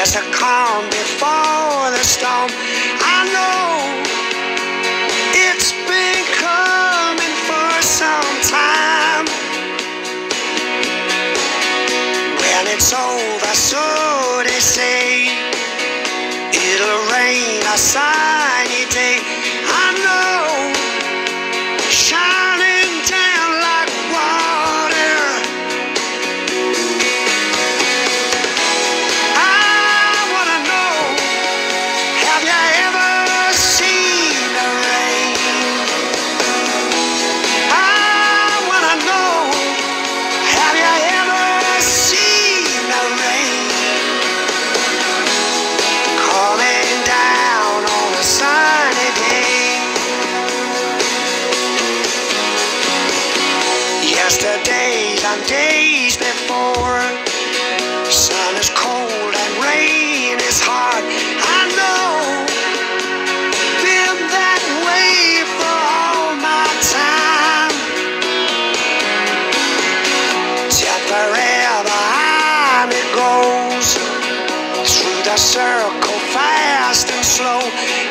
There's a calm before the storm. I know it's been coming for some time. When it's over, so they say, it'll rain a sunny day. I know, shining Yesterdays days before. Sun is cold and rain is hard. I know. Been that way for all my time. Till forever on it goes. Through the circle, fast and slow.